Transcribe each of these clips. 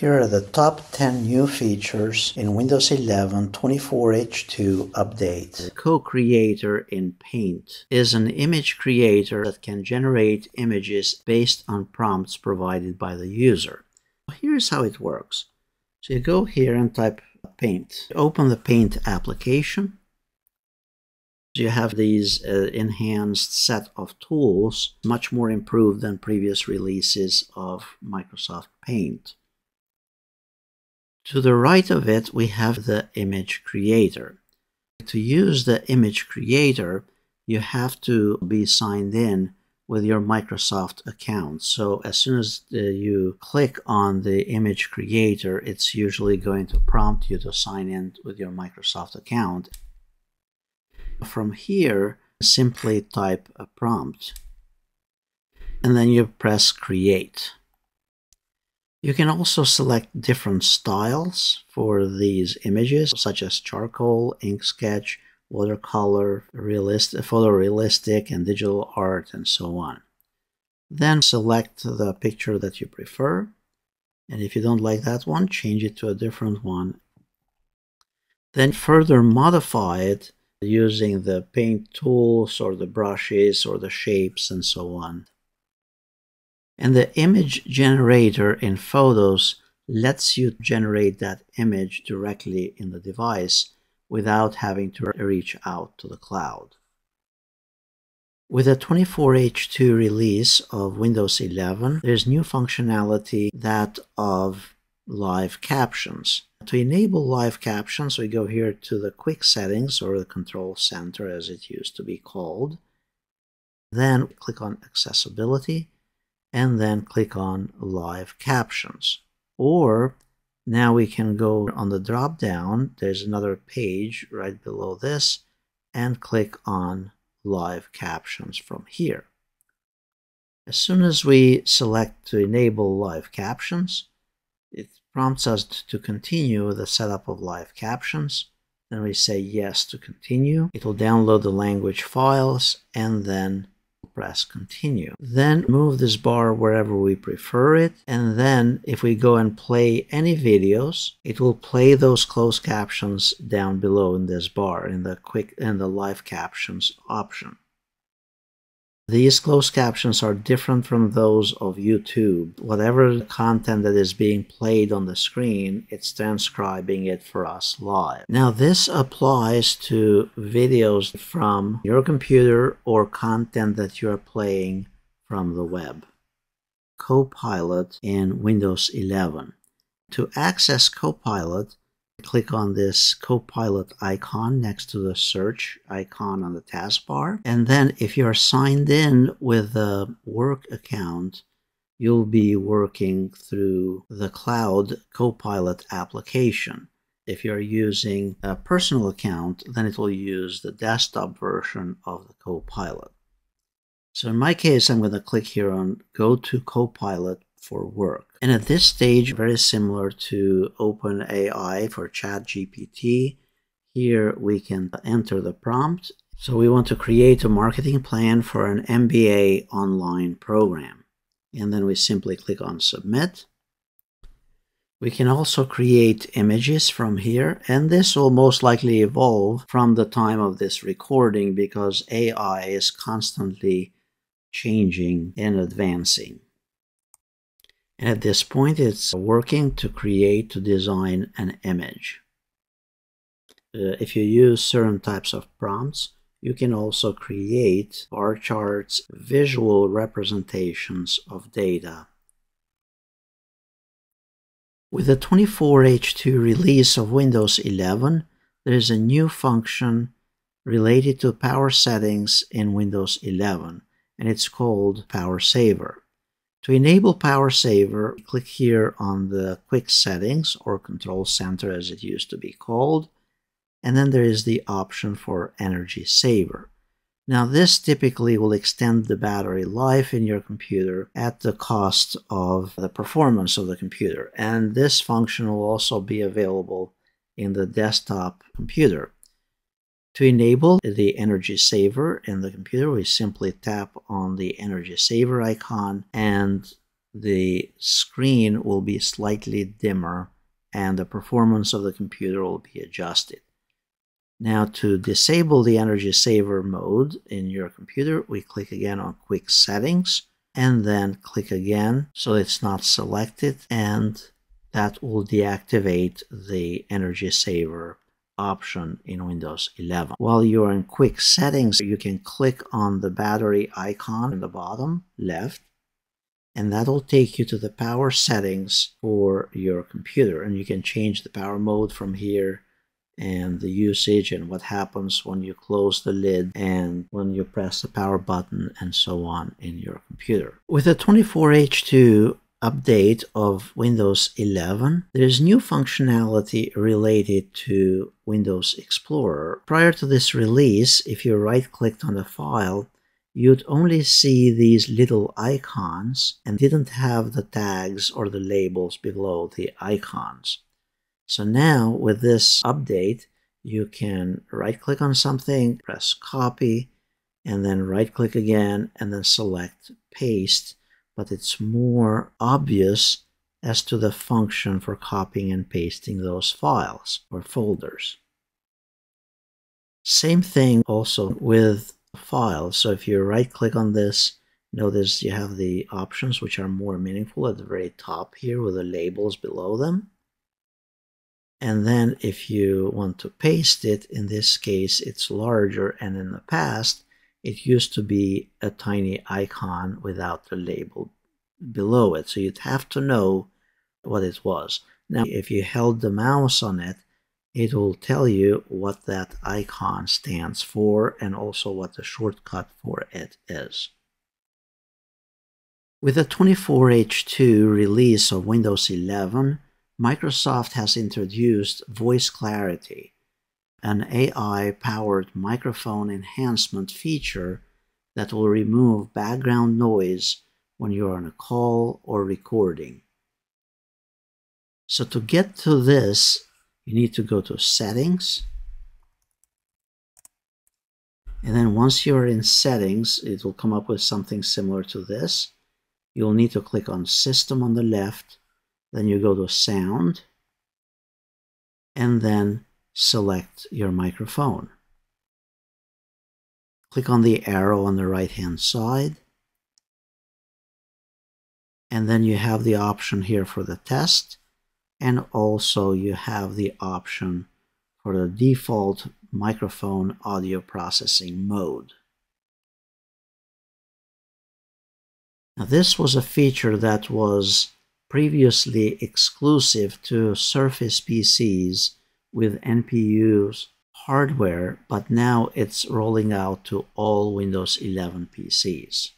Here are the top 10 new features in Windows 11 24H2 Update. Co-Creator in Paint is an image creator that can generate images based on prompts provided by the user. Here's how it works. So you go here and type Paint. Open the Paint application. You have these uh, enhanced set of tools, much more improved than previous releases of Microsoft Paint. To the right of it, we have the image creator. To use the image creator, you have to be signed in with your Microsoft account. So as soon as the, you click on the image creator, it's usually going to prompt you to sign in with your Microsoft account. From here, simply type a prompt and then you press create. You can also select different styles for these images, such as charcoal, ink sketch, watercolor, realistic, photorealistic, and digital art, and so on. Then select the picture that you prefer. And if you don't like that one, change it to a different one. Then further modify it using the paint tools or the brushes or the shapes and so on. And the image generator in Photos lets you generate that image directly in the device without having to reach out to the cloud. With the 24H2 release of Windows 11, there's new functionality that of live captions. To enable live captions, we go here to the quick settings or the control center as it used to be called. Then click on accessibility and then click on live captions. Or now we can go on the drop down, there's another page right below this, and click on live captions from here. As soon as we select to enable live captions, it prompts us to continue the setup of live captions. Then we say yes to continue. It will download the language files and then press continue. Then move this bar wherever we prefer it. And then if we go and play any videos, it will play those closed captions down below in this bar in the quick in the live captions option. These closed captions are different from those of YouTube. Whatever content that is being played on the screen, it's transcribing it for us live. Now this applies to videos from your computer or content that you're playing from the web. Copilot in Windows 11. To access Copilot, click on this Copilot icon next to the search icon on the taskbar. And then if you're signed in with the work account, you'll be working through the cloud Copilot application. If you're using a personal account, then it will use the desktop version of the Copilot. So in my case, I'm going to click here on Go to Copilot for work. And at this stage, very similar to OpenAI for ChatGPT, here we can enter the prompt. So we want to create a marketing plan for an MBA online program. And then we simply click on submit. We can also create images from here, and this will most likely evolve from the time of this recording because AI is constantly changing and advancing. At this point, it's working to create, to design an image. Uh, if you use certain types of prompts, you can also create bar charts, visual representations of data. With the 24H2 release of Windows 11, there is a new function related to power settings in Windows 11, and it's called Power Saver. To enable Power Saver, click here on the Quick Settings or Control Center as it used to be called, and then there is the option for Energy Saver. Now this typically will extend the battery life in your computer at the cost of the performance of the computer, and this function will also be available in the desktop computer. To enable the energy saver in the computer, we simply tap on the energy saver icon and the screen will be slightly dimmer and the performance of the computer will be adjusted. Now to disable the energy saver mode in your computer, we click again on quick settings and then click again so it's not selected and that will deactivate the energy saver option in Windows 11. While you're in quick settings, you can click on the battery icon in the bottom left and that'll take you to the power settings for your computer and you can change the power mode from here and the usage and what happens when you close the lid and when you press the power button and so on in your computer. With a 24H2 update of Windows 11, there's new functionality related to Windows Explorer. Prior to this release, if you right-clicked on the file, you'd only see these little icons and didn't have the tags or the labels below the icons. So now with this update, you can right click on something, press copy, and then right click again and then select paste. But it's more obvious as to the function for copying and pasting those files or folders. Same thing also with files. So if you right click on this, notice you have the options which are more meaningful at the very top here with the labels below them. And then if you want to paste it, in this case, it's larger. And in the past, it used to be a tiny icon without the label below it. So you'd have to know what it was. Now, if you held the mouse on it, it will tell you what that icon stands for and also what the shortcut for it is. With the 24H2 release of Windows 11, Microsoft has introduced Voice Clarity, an AI powered microphone enhancement feature that will remove background noise when you're on a call or recording. So, to get to this, you need to go to Settings. And then once you're in Settings, it will come up with something similar to this. You'll need to click on System on the left then you go to sound and then select your microphone. Click on the arrow on the right hand side. And then you have the option here for the test. And also you have the option for the default microphone audio processing mode. Now this was a feature that was previously exclusive to Surface PCs with NPU's hardware, but now it's rolling out to all Windows 11 PCs.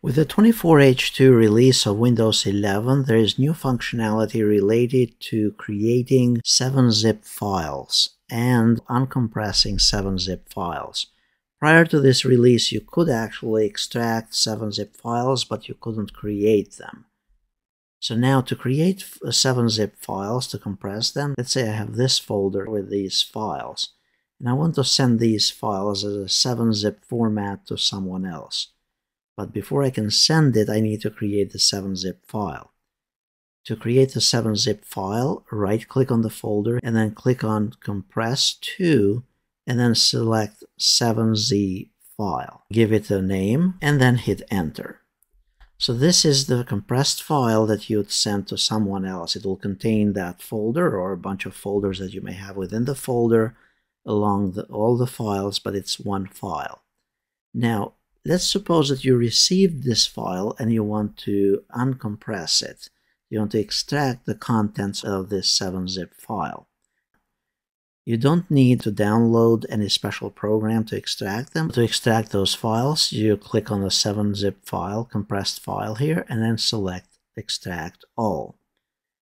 With the 24H2 release of Windows 11, there is new functionality related to creating 7-zip files and uncompressing 7-zip files. Prior to this release, you could actually extract 7-zip files, but you couldn't create them. So now to create 7-zip uh, files, to compress them, let's say I have this folder with these files, and I want to send these files as a 7-zip format to someone else. But before I can send it, I need to create the 7-zip file. To create the 7-zip file, right-click on the folder and then click on Compress to and then select 7z file. Give it a name and then hit enter. So this is the compressed file that you'd send to someone else. It will contain that folder or a bunch of folders that you may have within the folder along the, all the files, but it's one file. Now, let's suppose that you received this file and you want to uncompress it. You want to extract the contents of this 7-zip file. You don't need to download any special program to extract them. To extract those files, you click on the 7-zip file, compressed file here, and then select Extract All.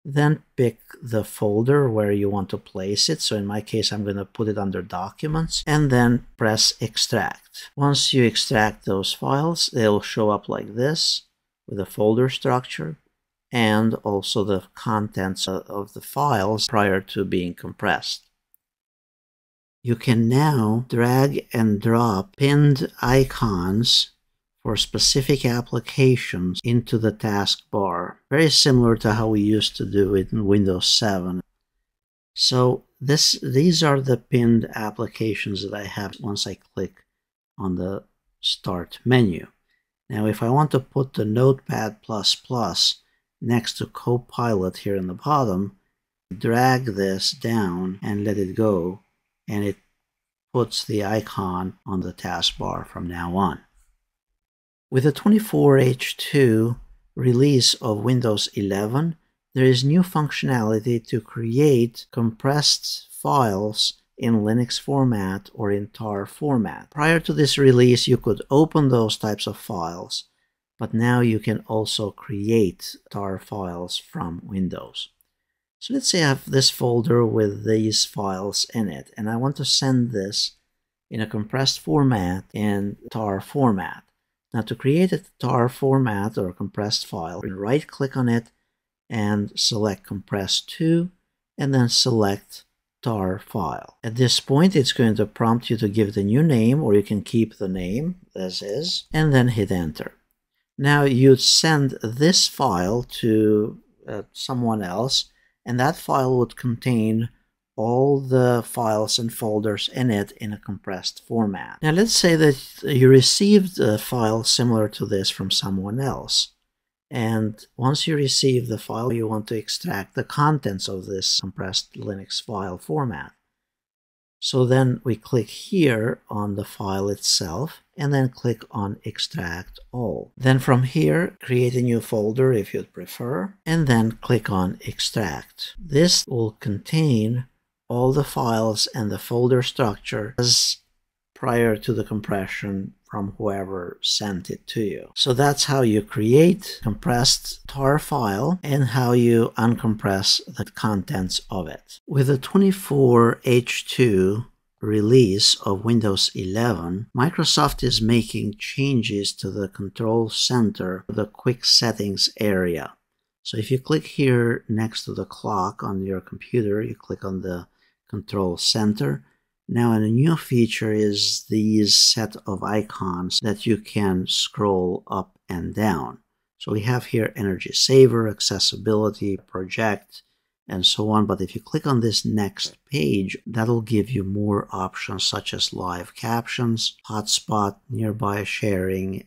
Then pick the folder where you want to place it. So in my case, I'm going to put it under Documents, and then press Extract. Once you extract those files, they'll show up like this with a folder structure and also the contents of the files prior to being compressed you can now drag and drop pinned icons for specific applications into the taskbar, very similar to how we used to do it in Windows 7. So this these are the pinned applications that I have once I click on the Start menu. Now if I want to put the Notepad++ next to Copilot here in the bottom, drag this down and let it go, and it puts the icon on the taskbar from now on. With the 24H2 release of Windows 11, there is new functionality to create compressed files in Linux format or in tar format. Prior to this release, you could open those types of files, but now you can also create tar files from Windows. So let's say I have this folder with these files in it, and I want to send this in a compressed format in tar format. Now to create a tar format or a compressed file, right click on it and select compress to and then select tar file. At this point it's going to prompt you to give the new name or you can keep the name as is and then hit enter. Now you'd send this file to uh, someone else and that file would contain all the files and folders in it in a compressed format. Now let's say that you received a file similar to this from someone else. And once you receive the file, you want to extract the contents of this compressed Linux file format. So then we click here on the file itself and then click on extract all. Then from here, create a new folder if you'd prefer, and then click on extract. This will contain all the files and the folder structure as prior to the compression from whoever sent it to you. So that's how you create compressed tar file and how you uncompress the contents of it. With the 24H2 release of Windows 11, Microsoft is making changes to the control center, the quick settings area. So if you click here next to the clock on your computer, you click on the control center. Now a new feature is these set of icons that you can scroll up and down. So we have here energy saver, accessibility, project, and so on. But if you click on this next page, that'll give you more options such as live captions, hotspot, nearby sharing,